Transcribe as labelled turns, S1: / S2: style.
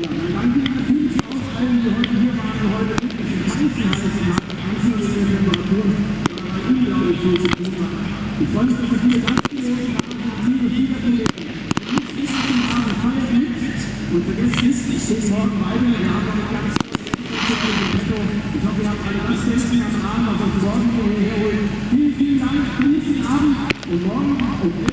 S1: Ja, mein Dank natürlich auch allen, die heute hier waren, heute wirklich in Einzelheiten. Und vergesst nicht, ich sehe morgen weiter. Wir haben eine ganz ich hoffe, ihr habt alle das Fest am Abend, euch morgen hierher holen. Vielen, vielen Dank, genießt den Abend und morgen um